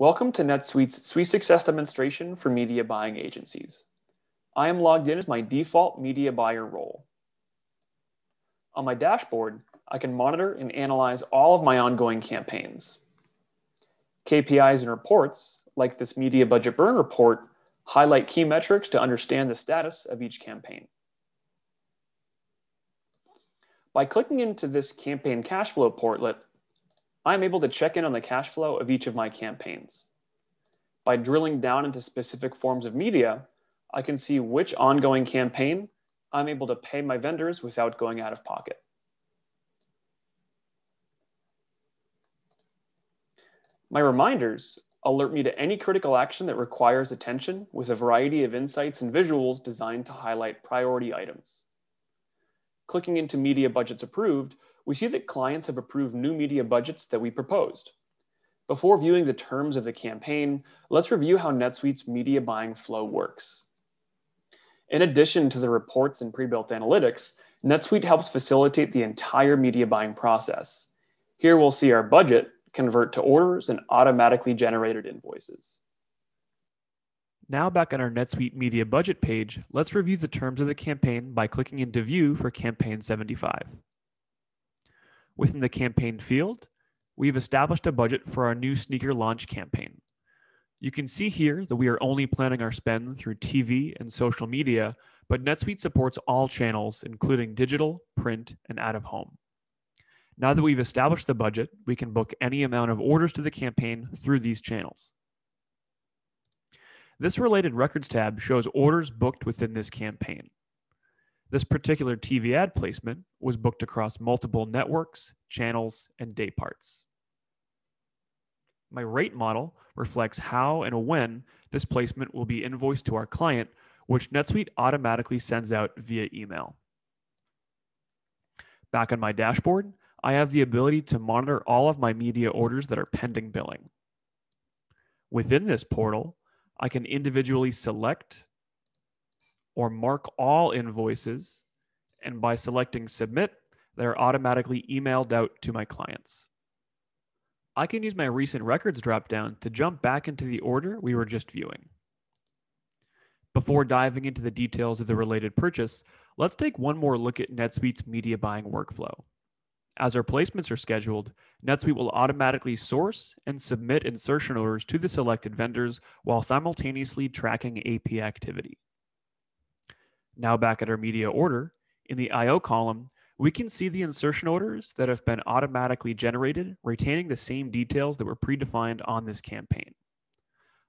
Welcome to NetSuite's SuiteSuccess demonstration for media buying agencies. I am logged in as my default media buyer role. On my dashboard, I can monitor and analyze all of my ongoing campaigns. KPIs and reports, like this media budget burn report, highlight key metrics to understand the status of each campaign. By clicking into this campaign cash flow portlet, I'm able to check in on the cash flow of each of my campaigns. By drilling down into specific forms of media, I can see which ongoing campaign I'm able to pay my vendors without going out of pocket. My reminders alert me to any critical action that requires attention with a variety of insights and visuals designed to highlight priority items. Clicking into media budgets approved we see that clients have approved new media budgets that we proposed. Before viewing the terms of the campaign, let's review how NetSuite's media buying flow works. In addition to the reports and pre-built analytics, NetSuite helps facilitate the entire media buying process. Here we'll see our budget convert to orders and automatically generated invoices. Now back on our NetSuite media budget page, let's review the terms of the campaign by clicking into view for campaign 75. Within the campaign field, we've established a budget for our new sneaker launch campaign. You can see here that we are only planning our spend through TV and social media, but NetSuite supports all channels, including digital, print, and out of home. Now that we've established the budget, we can book any amount of orders to the campaign through these channels. This related records tab shows orders booked within this campaign. This particular TV ad placement was booked across multiple networks, channels, and day parts. My rate model reflects how and when this placement will be invoiced to our client, which NetSuite automatically sends out via email. Back on my dashboard, I have the ability to monitor all of my media orders that are pending billing. Within this portal, I can individually select or mark all invoices. And by selecting submit, they're automatically emailed out to my clients. I can use my recent records dropdown to jump back into the order we were just viewing. Before diving into the details of the related purchase, let's take one more look at NetSuite's media buying workflow. As our placements are scheduled, NetSuite will automatically source and submit insertion orders to the selected vendors while simultaneously tracking AP activity. Now back at our media order, in the IO column, we can see the insertion orders that have been automatically generated, retaining the same details that were predefined on this campaign.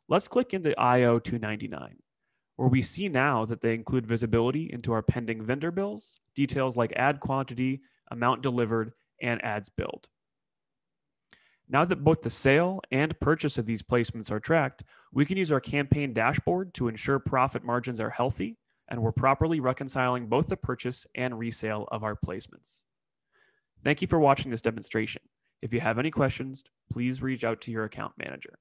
Let's click into IO 299, where we see now that they include visibility into our pending vendor bills, details like ad quantity, amount delivered, and ads build. Now that both the sale and purchase of these placements are tracked, we can use our campaign dashboard to ensure profit margins are healthy and we're properly reconciling both the purchase and resale of our placements. Thank you for watching this demonstration. If you have any questions, please reach out to your account manager.